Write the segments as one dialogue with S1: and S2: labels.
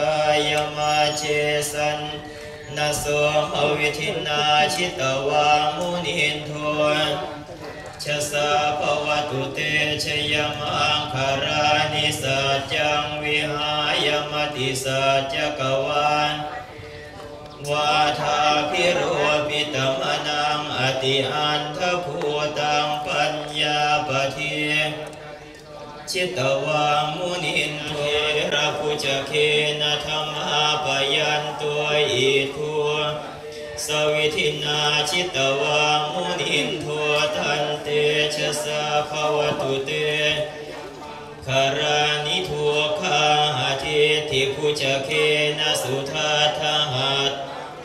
S1: กายมาเชสันนาโสมวิธินาชิตวามุนินโทชะสาภวตุเตชยมังคารานิสัจังวิหายมติสัจจกวานวาทาพิโรปิตมนังอติอันทภูตังปัญญาปเท ชิตวามุนินเทระพุจเคนะธรรมาปยันตัวอิทัวสวิธินาชิตวามุนินทัวทันเตชะสาภวตุเตคารานิทัวคาหาเทติพุจเคนะสุทาทหัต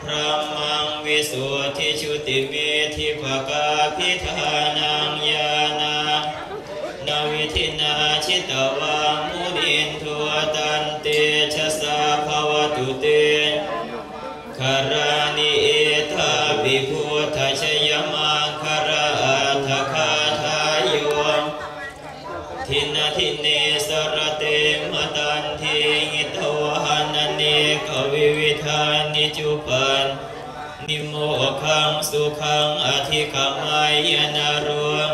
S1: พระมังวิสุทธิชุติเมธิภกาพิธานา ตวามุนินทัวตันเตชะสาภวตุเตคารานิเอทาภิพุทธชยมังคาราอัฏฐคาทายโยทินาทิเนสรเตมตันทิหิตวานเนกวิวิธานิจุปันนิโมขังสุขังอธิกามายนารวม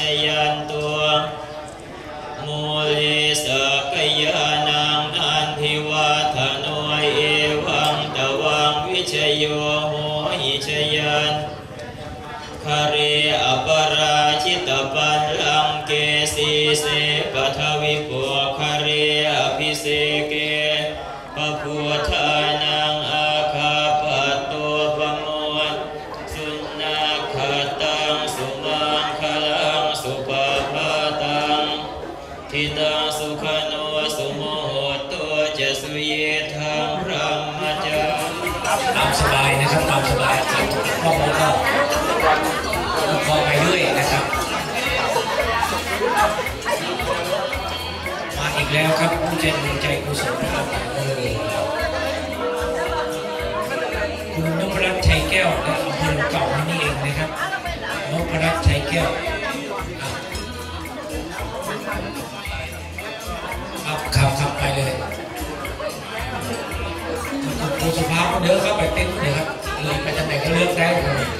S1: ชยันตัวมูลิสกยานังนันทิวาธโนยเอวังตวังวิชโยโหหิชยันคาเรอปราชิตปัลลังเกสีเสปัทวิปุคาเรอภิเสเกปะพุทธา ทิตังสุขโนสุโมโหตัวจะสุเยทังพระมจัง
S2: ตามสบายนะครับตามสบายครับข้อมูลก็ก็ไปเรื่อยนะครับ มาอีกแล้วครับผู้ใจบุญใจกุศลครับคุณนพรัตน์ชัยแก้วและอำเภอเก่านี่เองนะครับนพรัตน์ชัยแก้ว ครับครับครับไปเลยปูสุภาพเดินเข้าไปเต้นเลยครับเลยไปทางไหนก็เลือกได้เลย